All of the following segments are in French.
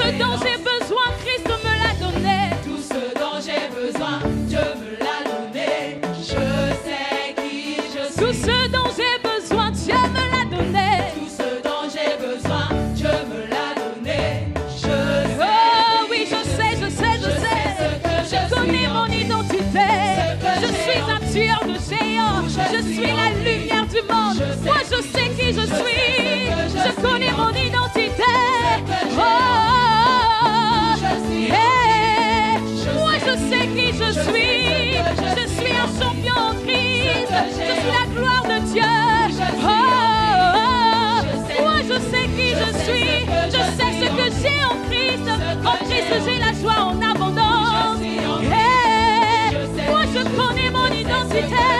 ce danger pretend.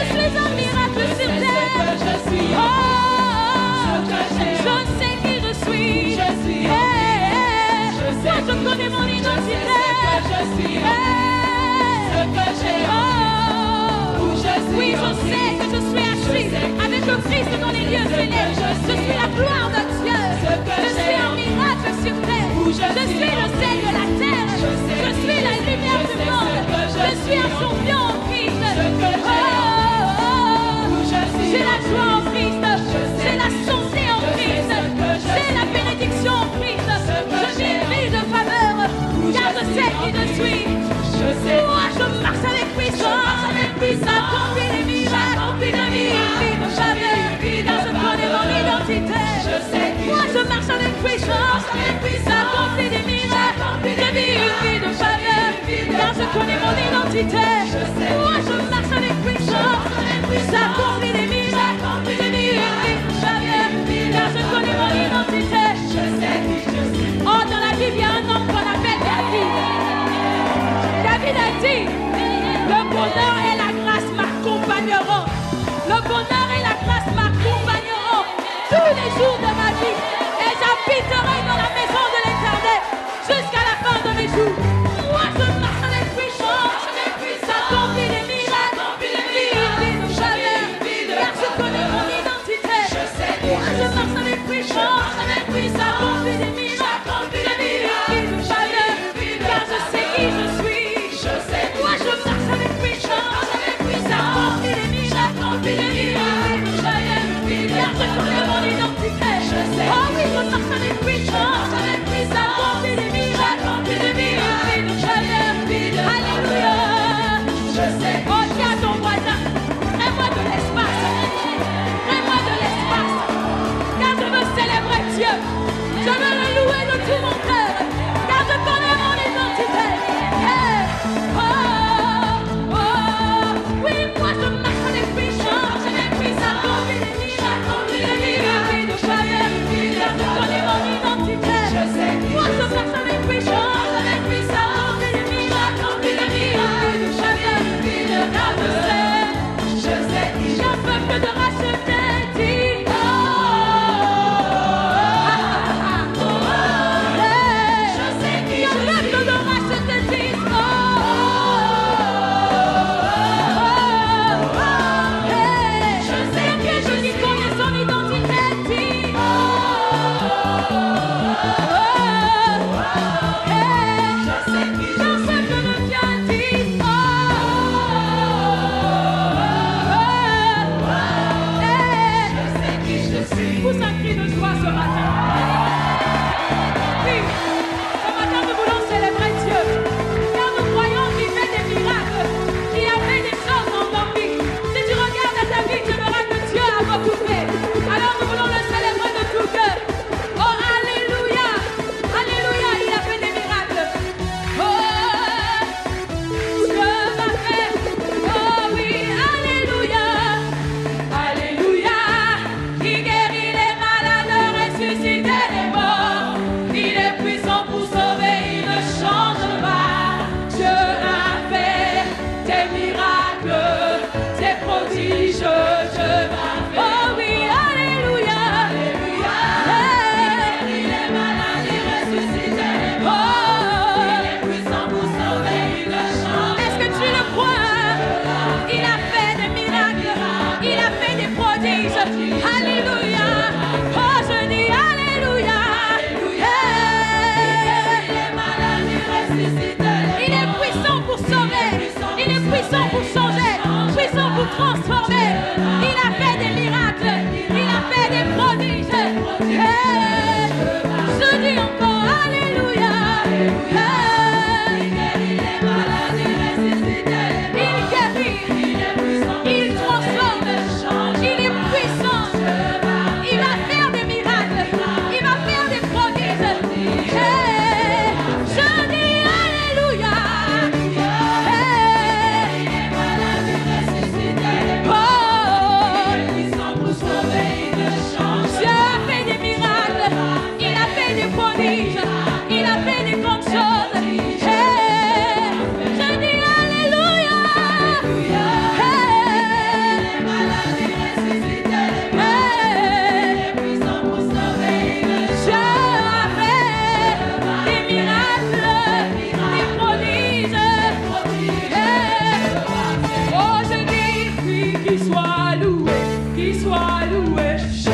Je suis un miracle sur la caché. Je sais que je suis. Je suis. Je sais. Quand je connais mon identité. Je suis je Oh. Oui, je sais que je suis assisté avec le Christ dans les lieux de. Je sais, moi je marche avec puissance, avec puissance. J'accomplis les miracles. J'avais mon identité. Je sais, moi je marche avec puissance, avec des miracles, je connais mon identité. Je sais, moi je Yeah. wish.